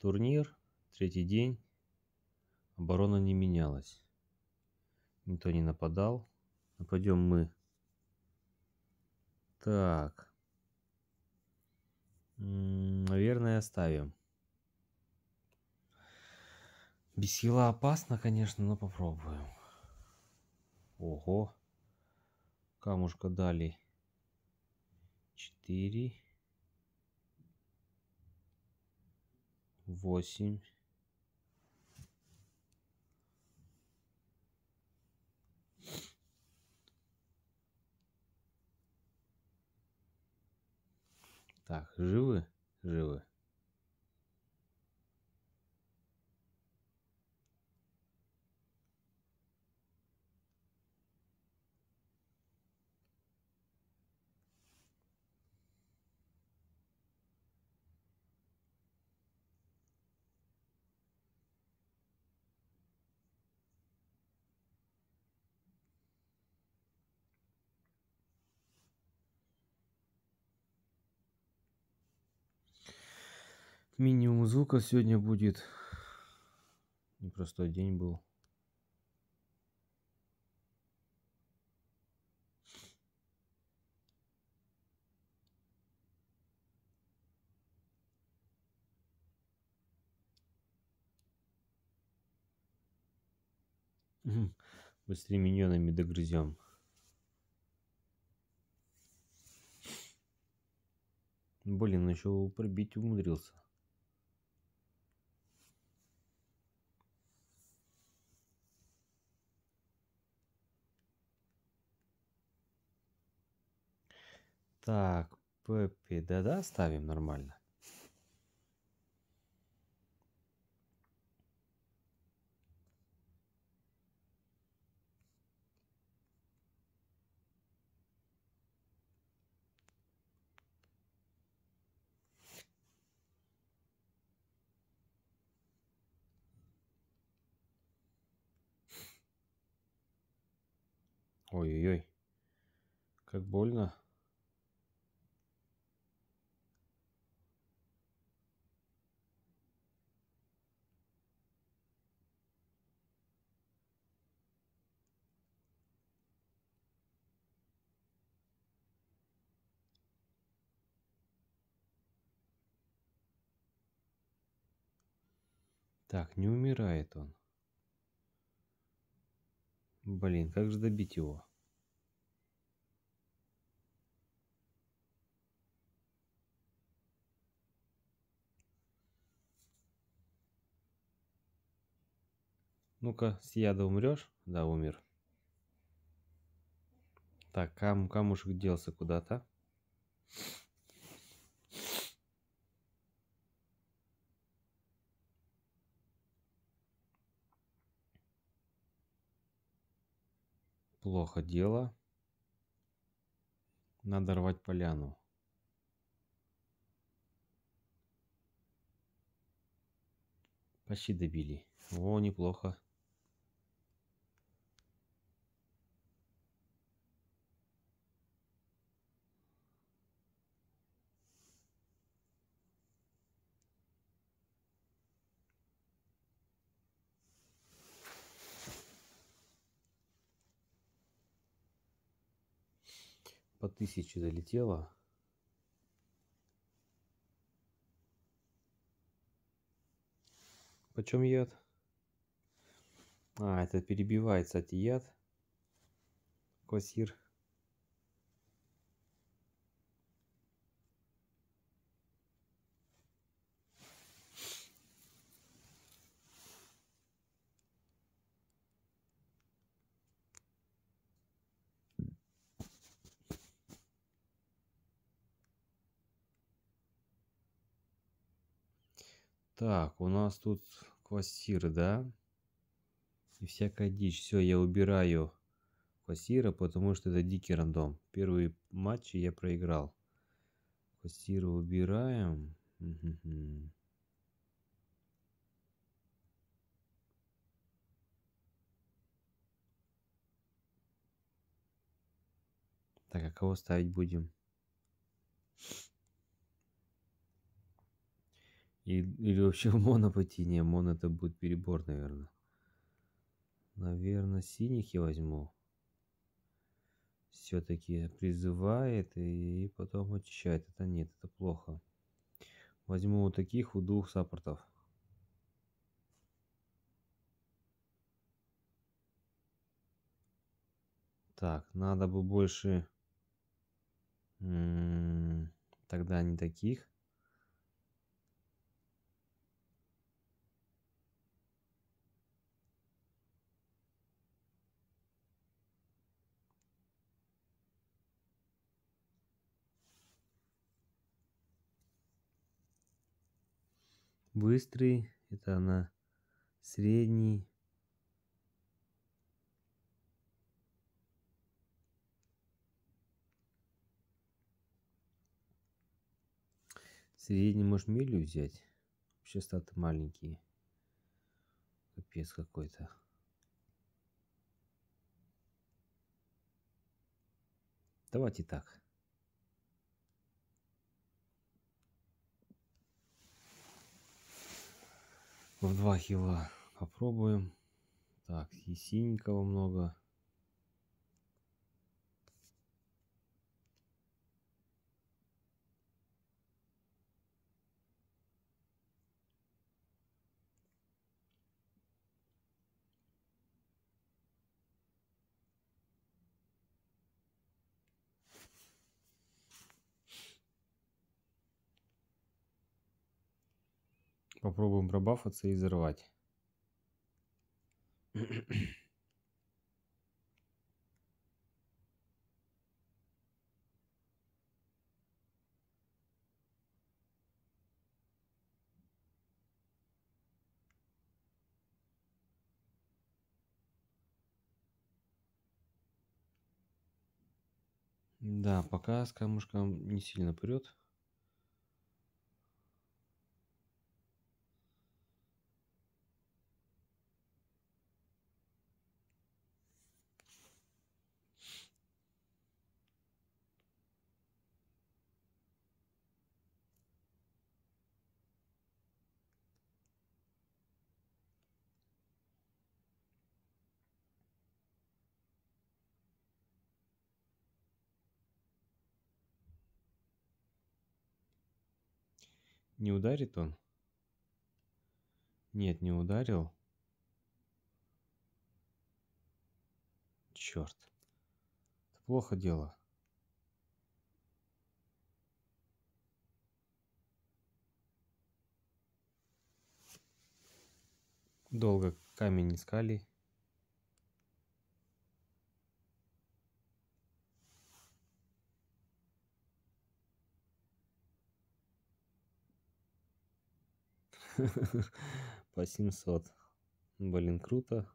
турнир, третий день. Оборона не менялась. Никто не нападал. Нападем мы. Так. Наверное, оставим. Без опасно, конечно, но попробуем. Ого. Камушка дали. Четыре. Восемь. Так, живы? Живы. Минимум звука сегодня будет. Непростой день был. Быстрее миньонами догрызем. Блин, еще пробить умудрился. Так, Пеппи, да-да, ставим нормально. Ой-ой-ой, как больно. Так, не умирает он. Блин, как же добить его? Ну-ка, с яда умрешь? Да, умер. Так, кам камушек делся куда-то. Плохо дело. Надо рвать поляну. Почти добили. О, неплохо. По тысяче залетело. Почем яд? А, это перебивает, кстати, яд. Квасир. Так, у нас тут квасир, да? И всякая дичь. Все, я убираю квасира, потому что это дикий рандом. Первые матчи я проиграл. Квасира убираем. Так, а кого ставить будем? И, или вообще в моно пойти. Не, моно это будет перебор, наверное. Наверное, синих я возьму. Все-таки призывает и потом очищает. Это нет, это плохо. Возьму вот таких у двух саппортов. Так, надо бы больше... Тогда не таких. Быстрый, это она средний, Средний может милю взять. Вообще статы маленькие. Капец какой-то. Давайте так. В два хила попробуем. Так, и синенького много. Попробуем пробафаться и взорвать. Да, пока с камушком не сильно прет. Не ударит он? Нет, не ударил. Черт. Это плохо дело. Долго камень искали. По 700. Блин, круто.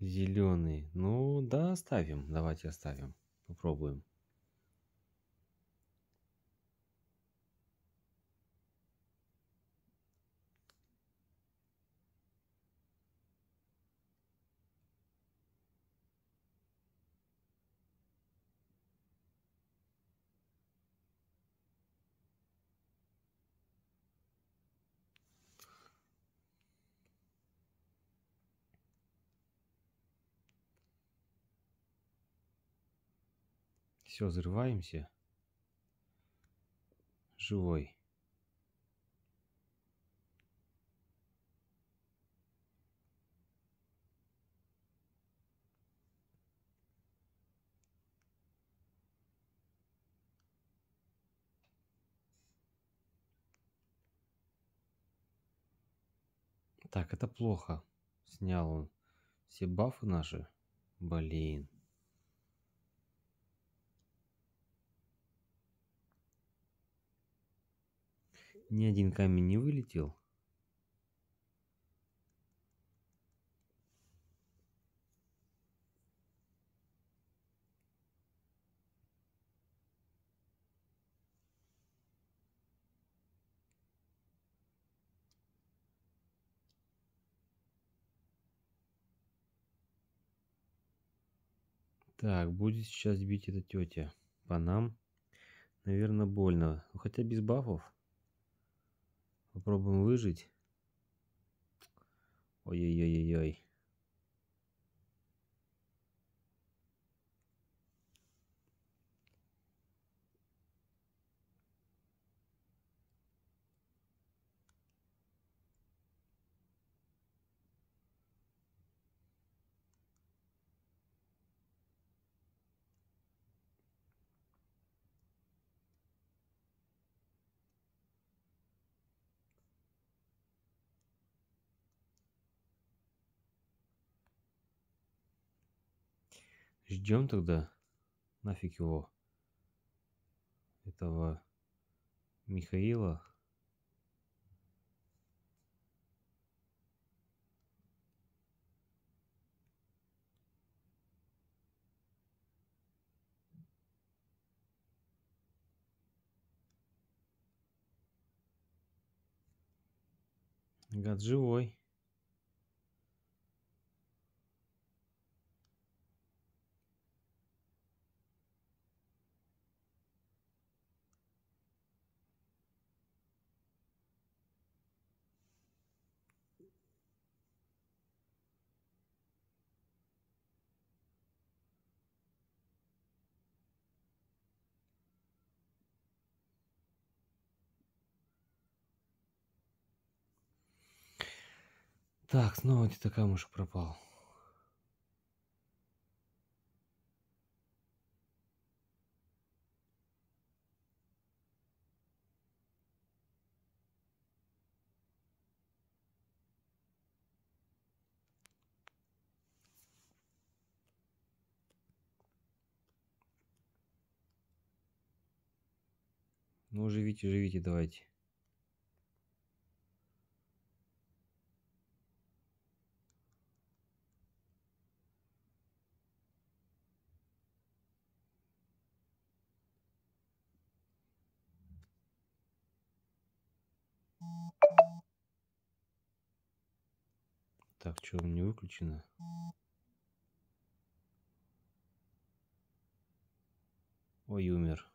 Зеленый. Ну да, оставим. Давайте оставим. Попробуем. Все, взрываемся. Живой. Так, это плохо. Снял он все бафы наши. Блин. Ни один камень не вылетел. Так, будет сейчас бить эта тетя. По нам. Наверное, больно. Ну, хотя без бафов. Попробуем выжить. Ой-ой-ой-ой-ой. Ждем тогда. Нафиг его. Этого Михаила. Гад живой. Так, снова где-то камушек пропал. Ну, живите, живите, давайте. Так, что, не выключено? Ой, умер.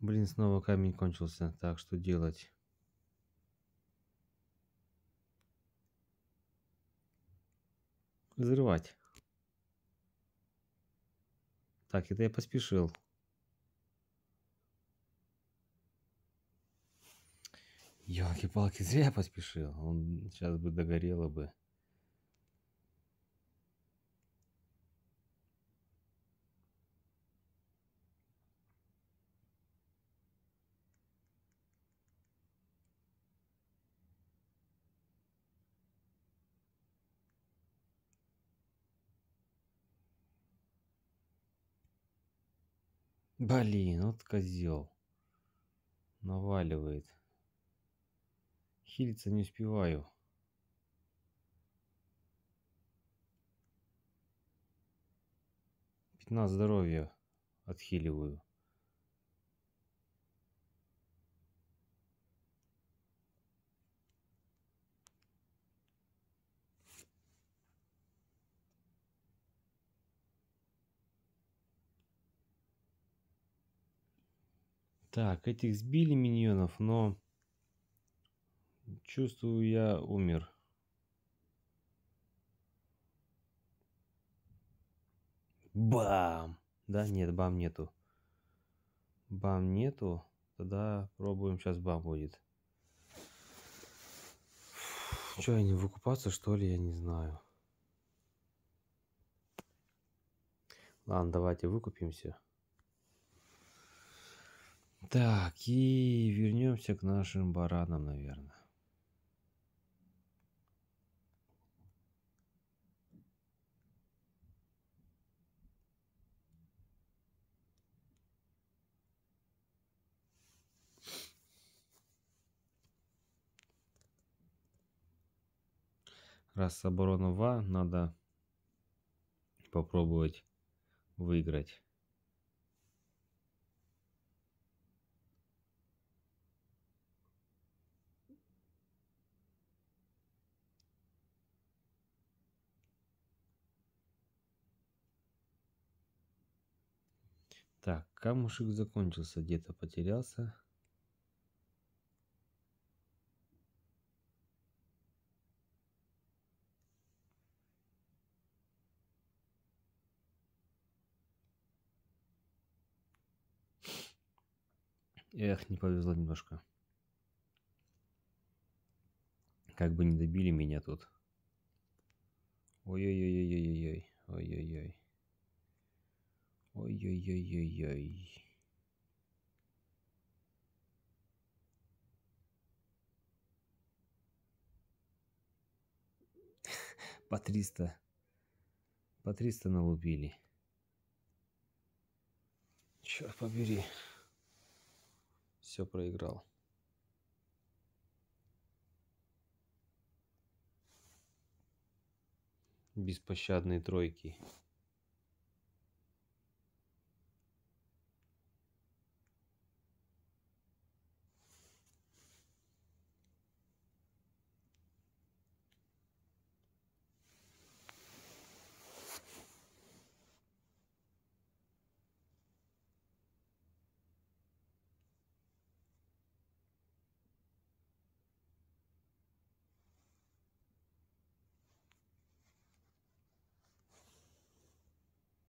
Блин, снова камень кончился. Так, что делать? Взрывать. Так, это я поспешил. Ёлки-палки, зря поспешил. Он сейчас бы догорело бы. Блин, вот козел. Наваливает. Хилиться не успеваю. Пятнадцать здоровья отхиливаю. Так, этих сбили миньонов, но чувствую я умер. Бам! Да, нет, бам нету. Бам нету. Тогда пробуем, сейчас бам будет. Что, я не выкупаться, что ли, я не знаю. Ладно, давайте выкупимся. Так, и вернемся к нашим баранам, наверное. Раз оборона ва, надо попробовать выиграть. Так, камушек закончился, где-то потерялся. Эх, не повезло немножко. Как бы не добили меня тут. Ой-ой-ой-ой-ой-ой. Ой-ой-ой. Ой-ой-ой-ой-ой. По 300. По 300 налупили. Черт побери. Все проиграл. Беспощадные тройки.